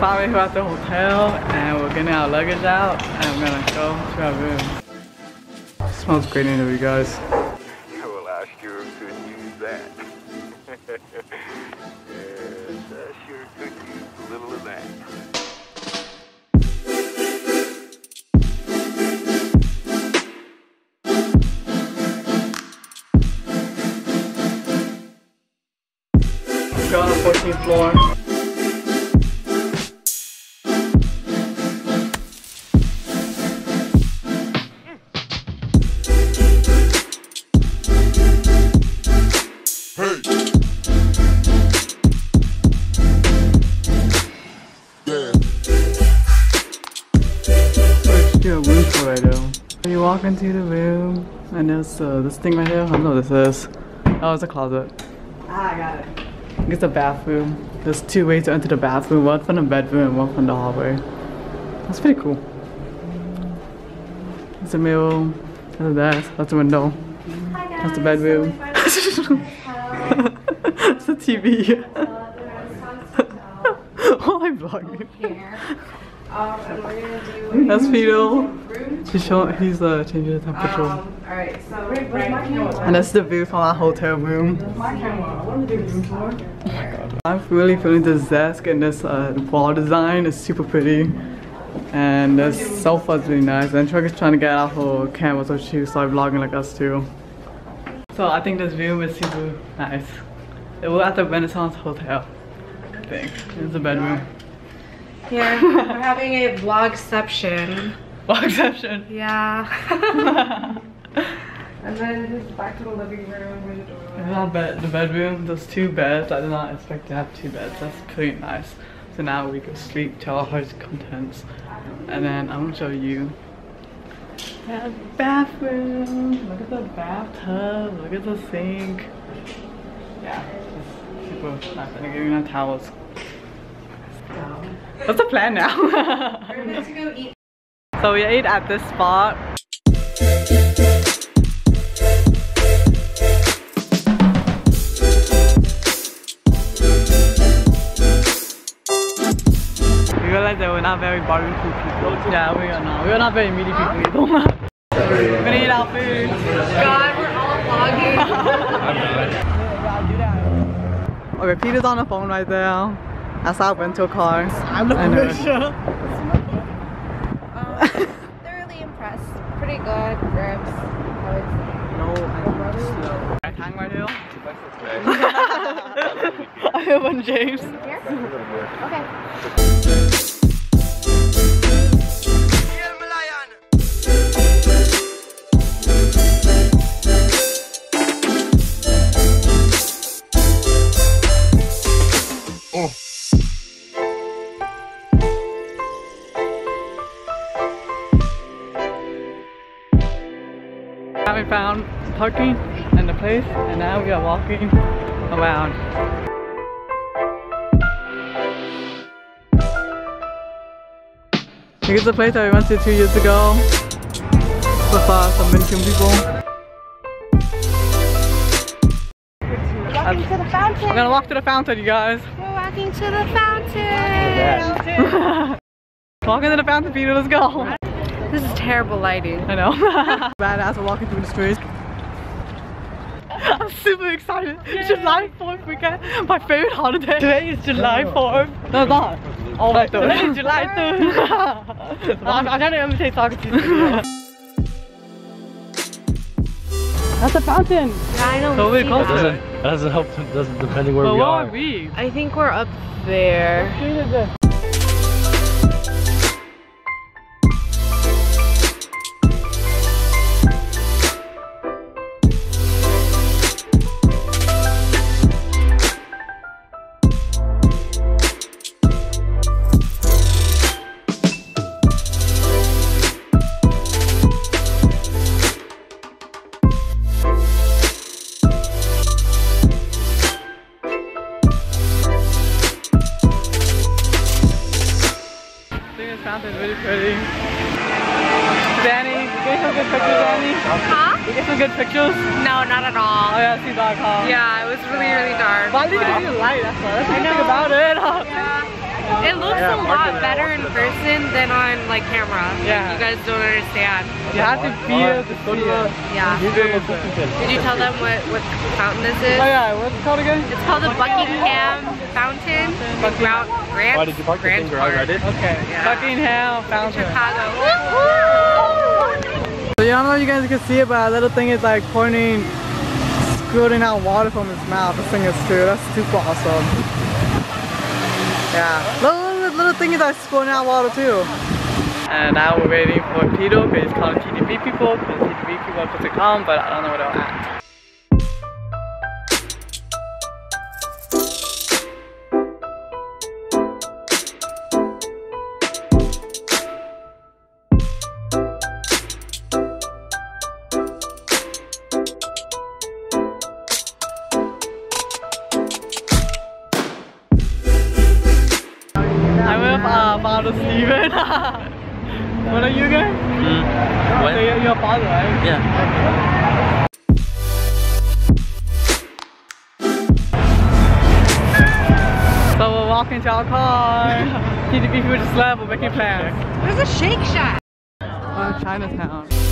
finally here at the hotel and we're getting our luggage out and we're gonna go to our room. It smells great in here, you guys. Well, I sure could use that. yes, I sure could use a little of that. Go on the 14th floor. Now. You walk into the room and there's uh, this thing right here. I don't know what this is. Oh, it's a closet. Ah, I got it. It's a bathroom. There's two ways to enter the bathroom, one from the bedroom and one from the hallway. That's pretty cool. There's a mirror. There's that. That's a window. That's the bedroom. It's a TV. Why am vlogging? Um, and we're gonna do. That's Fido. He's showing, he's uh, changing the temperature. Um, alright, so right here. And that's the view from our hotel room. I'm really feeling the desk and this uh, wall design is super pretty. And this sofa is really nice. And Truc is trying to get out her camera so she can start vlogging like us too. So I think this view is super nice. We're at the Renaissance Hotel. I think. It's a bedroom. Yeah, we're having a vlogception. Vlogception. Yeah. and then just back to the living room where the door our bed, the bedroom. There's two beds. I did not expect to have two beds. That's pretty nice. So now we can sleep to our heart's contents. And then I'm gonna show you the bathroom. Look at the bathtub. Look at the sink. Yeah, it's super nice. And giving them towels. What's the plan now? We're meant to go eat. so we ate at this spot. We realized that we're not very barbecue people. Yeah, we are not. We are not very meaty people either. we're gonna eat our food. God, we're all vlogging. Okay, Peter's on the phone right there. That's our rental car. I'm the um, thoroughly impressed. Pretty good ribs, I would say. No, I hang right here. I have one James. Here? Okay. Now we found parking and the place, and now we are walking around. Here's the place that we went to two years ago with uh, some Minchun people. Walking to the fountain. We're gonna walk to the fountain, you guys. We're walking to the fountain. Walking to the fountain, Peter, let's go. This is terrible lighting. I know. Badass, we're walking through the streets. I'm super excited. July 4th weekend. My favorite holiday. Today is July 4th. No, it's not. Oh, my Today is July 3rd. I'm, I'm trying to imitate Socrates. That's a fountain. Yeah, I know. So we we're close that. doesn't, it. doesn't help doesn't depending where But we where are. are we? I think we're up there. I think this fountain is really pretty. Danny, you get some good pictures, Danny? Huh? You get some good pictures? No, not at Oh all. yeah, see.com. Yeah, it was really, really dark. Least but- it's light, that's why. That's the thing about it. Yeah. It looks Yeah, a lot it better in to the top. person than on like camera. Like, Yeah. you guys don't understand. You have to feel the to feel. the Yeah. Seriously. Did you tell them what what fountain this is? Oh yeah, what's it called again? It's called the Buckingham Fountain in Grant, Grant, Why did you park the Grant thing garage? I Park, did. Okay. Yeah. Buckingham Fountain. Chicago. So I don't know if you guys can see it, but that little thing is like pointing, squirting out water from his mouth. This thing is too. That's super awesome. Yeah, little, little, little thing is like squirting out water too. And now we're waiting for Tito, because he's calling TTV people, because TTV people are supposed to come, but I don't know where they're at. I'm with uh, Father Steven. what are you guys? Mm. What? So you're your father, right? Yeah. So we're walking to our car. TTV people just left, we're making plans. There's a Shake Shack. We're in Chinatown.